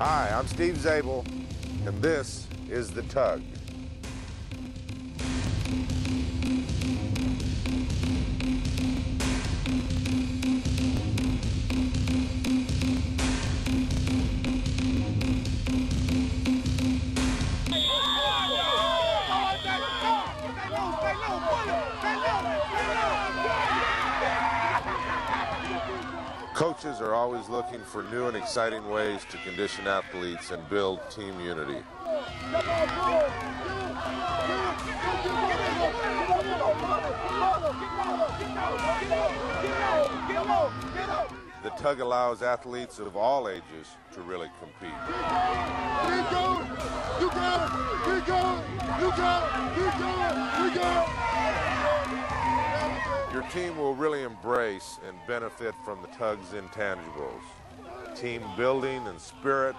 Hi, I'm Steve Zabel, and this is The Tug. Coaches are always looking for new and exciting ways to condition athletes and build team unity. The tug allows athletes of all ages to really compete. Keep going! You got it! Keep going! You got it! Team will really embrace and benefit from the tug's intangibles. Team building and spirit,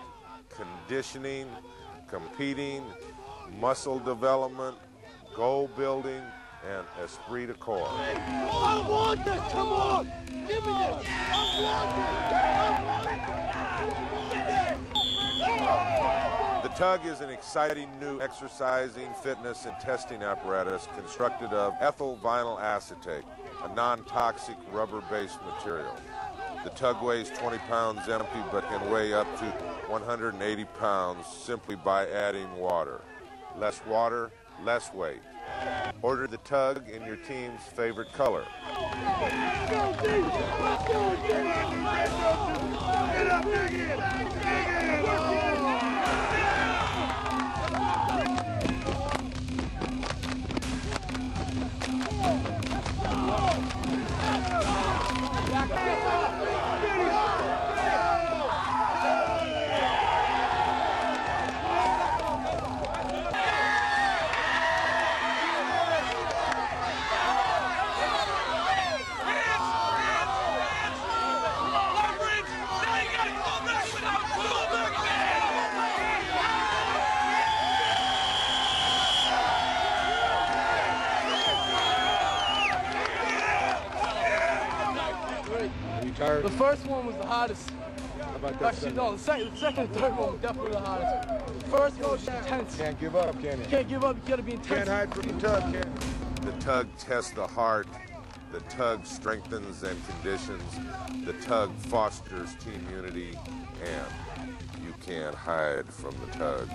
conditioning, competing, muscle development, goal building, and esprit de corps. I want this! Come on! Give me this! The tug is an exciting new exercising, fitness, and testing apparatus constructed of ethyl vinyl acetate, a non-toxic rubber-based material. The tug weighs 20 pounds empty but can weigh up to 180 pounds simply by adding water. Less water, less weight. Order the tug in your team's favorite color. Get up, dig in! Dig in! The first one was the hottest. about Actually, no, the second, the second and third one were definitely the hardest. The first one was intense. Can't give up, can you? Can't give up. You gotta be intense. Can't hide from the tug, can you? The tug tests the heart. The tug strengthens and conditions. The tug fosters team unity. And you can't hide from the tug.